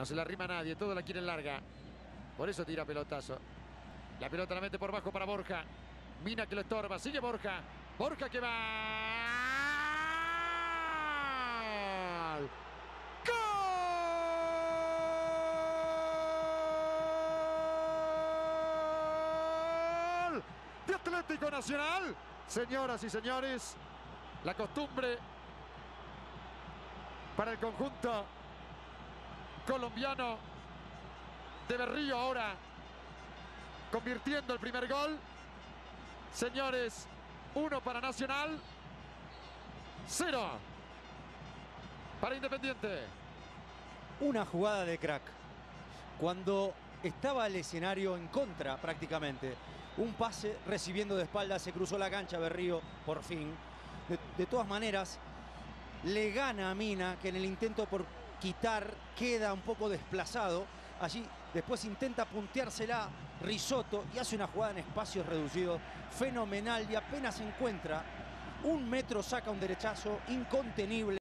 No se la arrima a nadie, todo la quiere larga. Por eso tira pelotazo. La pelota la mete por bajo para Borja. Mina que lo estorba, sigue Borja. Borja que va. ¡Gol! De Atlético Nacional. Señoras y señores, la costumbre para el conjunto colombiano de Berrío ahora convirtiendo el primer gol. Señores, uno para Nacional, cero para Independiente. Una jugada de crack. Cuando estaba el escenario en contra prácticamente. Un pase recibiendo de espalda, se cruzó la cancha Berrío por fin. De, de todas maneras, le gana a Mina, que en el intento por quitar queda un poco desplazado. Allí después intenta punteársela Risotto y hace una jugada en espacios reducidos fenomenal y apenas encuentra un metro saca un derechazo incontenible.